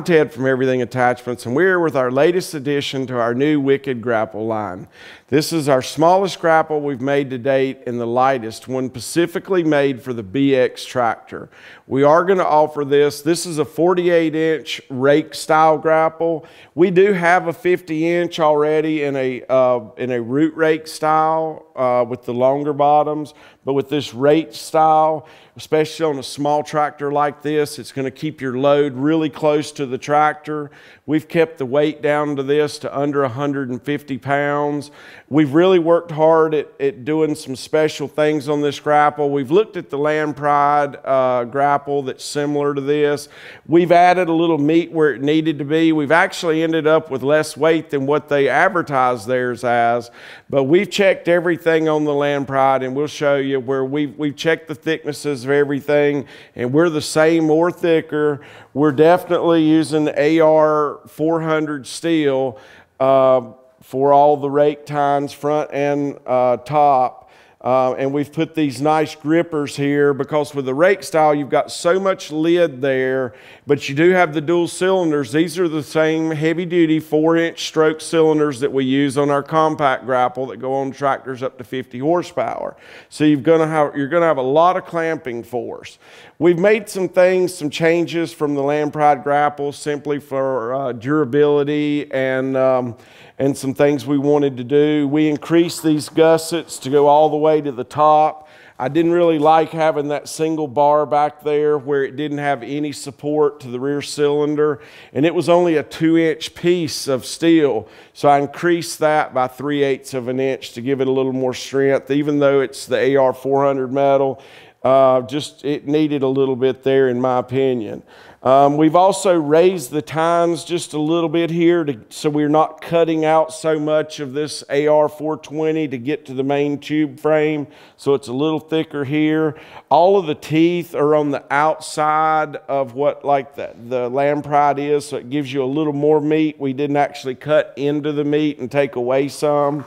I'm Ted from Everything Attachments, and we're with our latest addition to our new Wicked Grapple line. This is our smallest grapple we've made to date and the lightest, one specifically made for the BX tractor. We are going to offer this. This is a 48 inch rake style grapple. We do have a 50 inch already in a, uh, in a root rake style uh, with the longer bottoms, but with this rake style, especially on a small tractor like this, it's going to keep your load really close to the tractor. We've kept the weight down to this to under 150 pounds. We've really worked hard at, at doing some special things on this grapple. We've looked at the Land Pride uh, grapple that's similar to this. We've added a little meat where it needed to be. We've actually ended up with less weight than what they advertise theirs as, but we've checked everything on the Land Pride and we'll show you where we've, we've checked the thicknesses of everything and we're the same or thicker. We're definitely using AR 400 steel. Uh, for all the rake tines, front and uh, top. Uh, and we've put these nice grippers here because with the rake style, you've got so much lid there, but you do have the dual cylinders. These are the same heavy duty four inch stroke cylinders that we use on our compact grapple that go on tractors up to 50 horsepower. So you're gonna have, you're gonna have a lot of clamping force. We've made some things, some changes from the Land Pride grapple simply for uh, durability and um, and some things we wanted to do. We increased these gussets to go all the way to the top. I didn't really like having that single bar back there where it didn't have any support to the rear cylinder. And it was only a two inch piece of steel. So I increased that by three eighths of an inch to give it a little more strength, even though it's the AR 400 metal. Uh, just it needed a little bit there, in my opinion. Um, we've also raised the tines just a little bit here to, so we're not cutting out so much of this AR420 to get to the main tube frame. So it's a little thicker here. All of the teeth are on the outside of what like the, the Land Pride is, so it gives you a little more meat. We didn't actually cut into the meat and take away some.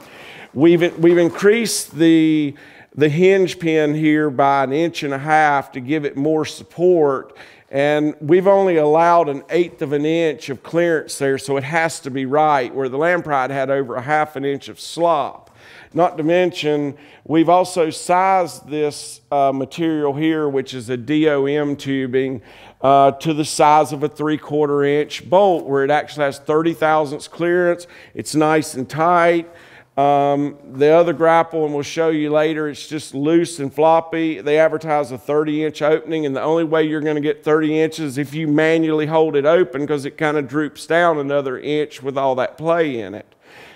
We've, we've increased the, the hinge pin here by an inch and a half to give it more support and we've only allowed an eighth of an inch of clearance there, so it has to be right, where the Land Pride had over a half an inch of slop. Not to mention, we've also sized this uh, material here, which is a DOM tubing, uh, to the size of a three quarter inch bolt, where it actually has 30 thousandths clearance. It's nice and tight. Um, the other grapple, and we'll show you later, it's just loose and floppy. They advertise a 30 inch opening, and the only way you're going to get 30 inches is if you manually hold it open because it kind of droops down another inch with all that play in it.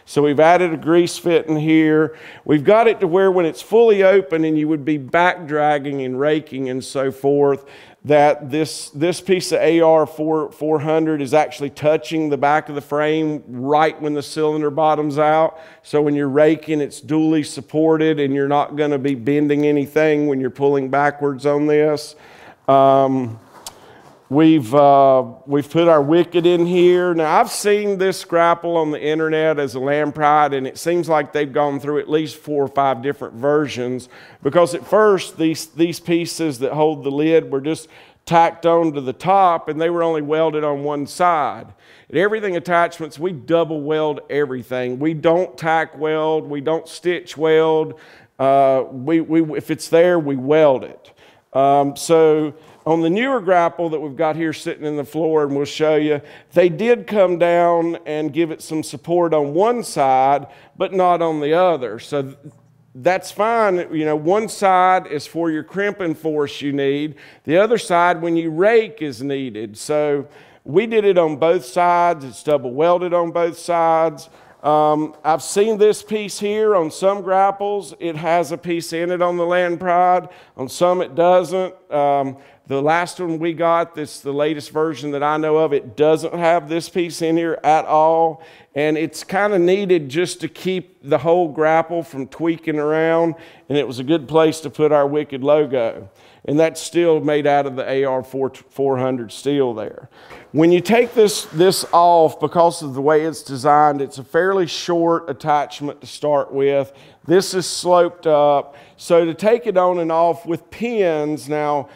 So we've added a grease fit in here. We've got it to where when it's fully open and you would be back dragging and raking and so forth, that this, this piece of AR 4, 400 is actually touching the back of the frame right when the cylinder bottoms out. So when you're raking, it's dually supported and you're not going to be bending anything when you're pulling backwards on this. Um, We've, uh, we've put our wicked in here. Now, I've seen this grapple on the internet as a Land Pride, and it seems like they've gone through at least four or five different versions because at first, these, these pieces that hold the lid were just tacked on to the top, and they were only welded on one side. At Everything Attachments, we double weld everything. We don't tack weld, we don't stitch weld. Uh, we, we, if it's there, we weld it. Um, so, on the newer grapple that we've got here sitting in the floor, and we'll show you, they did come down and give it some support on one side, but not on the other. So that's fine. You know, one side is for your crimping force you need. The other side, when you rake, is needed. So we did it on both sides. It's double welded on both sides. Um, I've seen this piece here on some grapples. It has a piece in it on the Land Pride. On some, it doesn't. Um, the last one we got, this the latest version that I know of, it doesn't have this piece in here at all. And it's kind of needed just to keep the whole grapple from tweaking around. And it was a good place to put our Wicked logo. And that's still made out of the AR 400 steel there. When you take this, this off, because of the way it's designed, it's a fairly short attachment to start with. This is sloped up. So to take it on and off with pins, now,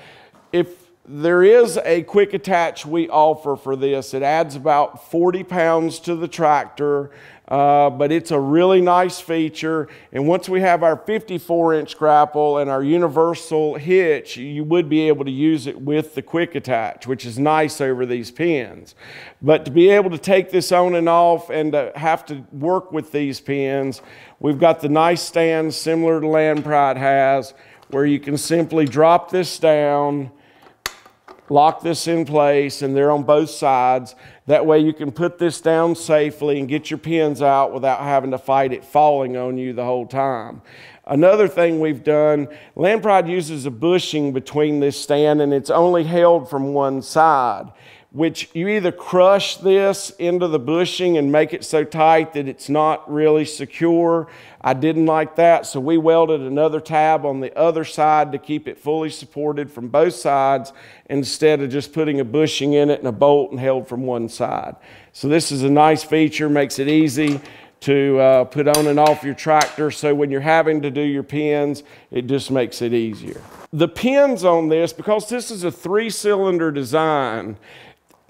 if there is a quick attach we offer for this. It adds about 40 pounds to the tractor, uh, but it's a really nice feature. And once we have our 54 inch grapple and our universal hitch, you would be able to use it with the quick attach, which is nice over these pins. But to be able to take this on and off and to have to work with these pins, we've got the nice stand similar to Land Pride has, where you can simply drop this down lock this in place and they're on both sides. That way you can put this down safely and get your pins out without having to fight it falling on you the whole time. Another thing we've done, Land Pride uses a bushing between this stand and it's only held from one side which you either crush this into the bushing and make it so tight that it's not really secure. I didn't like that, so we welded another tab on the other side to keep it fully supported from both sides instead of just putting a bushing in it and a bolt and held from one side. So this is a nice feature, makes it easy to uh, put on and off your tractor so when you're having to do your pins, it just makes it easier. The pins on this, because this is a three cylinder design,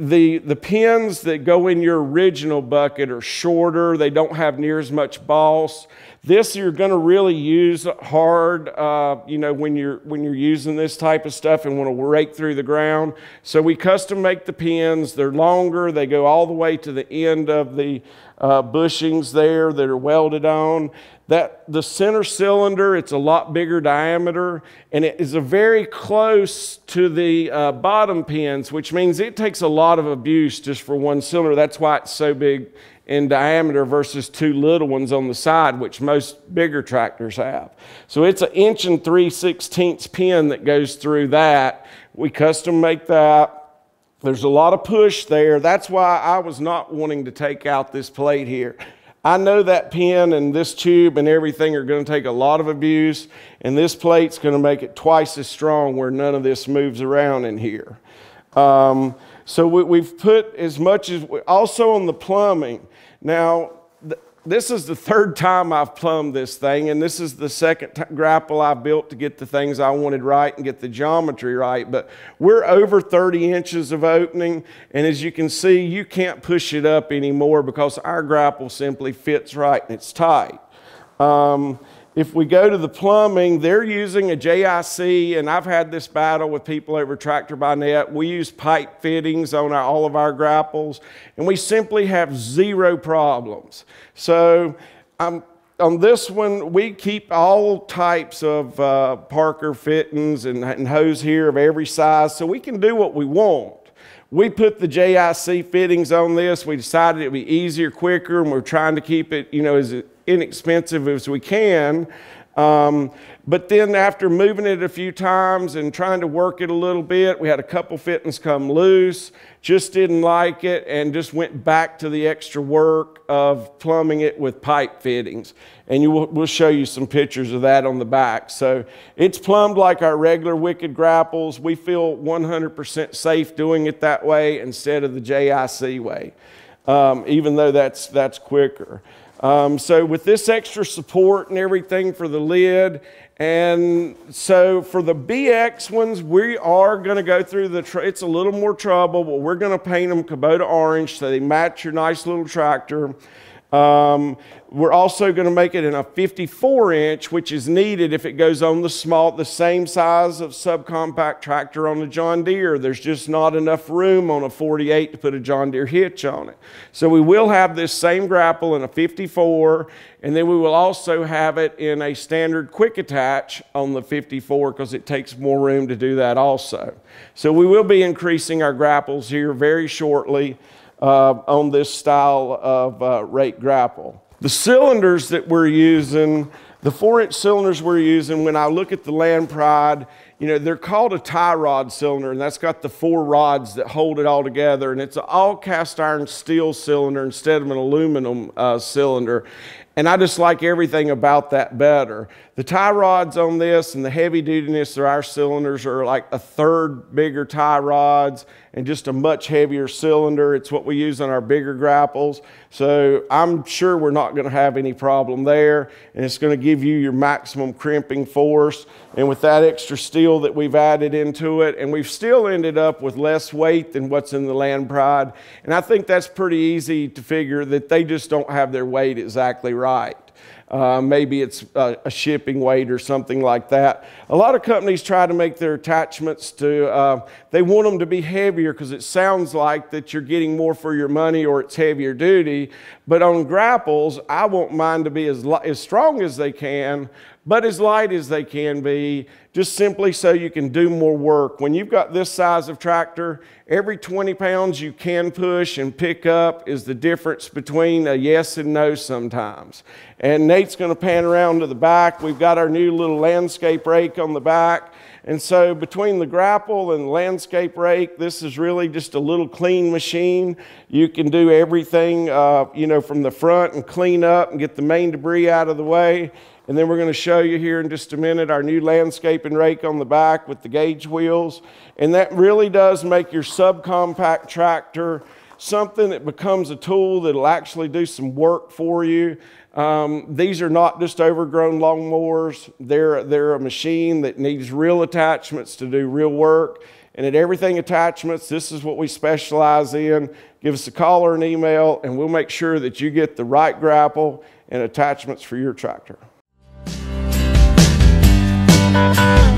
the, the pins that go in your original bucket are shorter. They don't have near as much boss. This you're going to really use hard, uh, you know, when you're when you're using this type of stuff and want to rake through the ground. So we custom make the pins. They're longer. They go all the way to the end of the uh, bushings there that are welded on. That the center cylinder, it's a lot bigger diameter, and it is a very close to the uh, bottom pins, which means it takes a lot of abuse just for one cylinder. That's why it's so big in diameter versus two little ones on the side, which most bigger tractors have. So it's an inch and three sixteenths pin that goes through that. We custom make that. There's a lot of push there. That's why I was not wanting to take out this plate here. I know that pin and this tube and everything are going to take a lot of abuse, and this plate's going to make it twice as strong where none of this moves around in here. Um, so we, have put as much as, we, also on the plumbing. Now, this is the third time I've plumbed this thing, and this is the second grapple I built to get the things I wanted right and get the geometry right. But we're over 30 inches of opening, and as you can see, you can't push it up anymore because our grapple simply fits right and it's tight. Um, if we go to the plumbing, they're using a JIC, and I've had this battle with people over TractorByNet. We use pipe fittings on our, all of our grapples, and we simply have zero problems. So um, on this one, we keep all types of uh, Parker fittings and, and hose here of every size, so we can do what we want. We put the JIC fittings on this. We decided it'd be easier, quicker, and we're trying to keep it, you know, as inexpensive as we can. Um, but then after moving it a few times and trying to work it a little bit, we had a couple fittings come loose, just didn't like it, and just went back to the extra work of plumbing it with pipe fittings. And you will, we'll show you some pictures of that on the back. So it's plumbed like our regular Wicked grapples. We feel 100% safe doing it that way instead of the JIC way, um, even though that's, that's quicker. Um, so with this extra support and everything for the lid, and so for the BX ones, we are going to go through the, it's a little more trouble, but we're going to paint them Kubota orange so they match your nice little tractor. Um, we're also going to make it in a 54 inch, which is needed if it goes on the small, the same size of subcompact tractor on the John Deere. There's just not enough room on a 48 to put a John Deere hitch on it. So we will have this same grapple in a 54, and then we will also have it in a standard quick attach on the 54 because it takes more room to do that also. So we will be increasing our grapples here very shortly uh, on this style of uh, rake grapple. The cylinders that we're using, the four inch cylinders we're using, when I look at the Land Pride, you know, they're called a tie rod cylinder, and that's got the four rods that hold it all together. And it's an all cast iron steel cylinder instead of an aluminum uh, cylinder. And I just like everything about that better. The tie rods on this and the heavy dutiness of our cylinders are like a third bigger tie rods and just a much heavier cylinder. It's what we use on our bigger grapples. So I'm sure we're not going to have any problem there, and it's going to give you your maximum crimping force. And with that extra steel that we've added into it, and we've still ended up with less weight than what's in the Land Pride. And I think that's pretty easy to figure that they just don't have their weight exactly right. Uh, maybe it's a, a, shipping weight or something like that. A lot of companies try to make their attachments to, uh, they want them to be heavier because it sounds like that you're getting more for your money or it's heavier duty. But on grapples, I want mine to be as, as strong as they can, but as light as they can be, just simply so you can do more work. When you've got this size of tractor, every 20 pounds you can push and pick up is the difference between a yes and no sometimes. And Nate's going to pan around to the back. We've got our new little landscape rake on the back. And so between the grapple and the landscape rake, this is really just a little clean machine. You can do everything, uh, you know, from the front and clean up and get the main debris out of the way. And then we're going to show you here in just a minute our new landscaping rake on the back with the gauge wheels. And that really does make your subcompact tractor something that becomes a tool that'll actually do some work for you. Um, these are not just overgrown lawnmowers. They're, they're a machine that needs real attachments to do real work. And at Everything Attachments, this is what we specialize in. Give us a call or an email, and we'll make sure that you get the right grapple and attachments for your tractor. Thank you.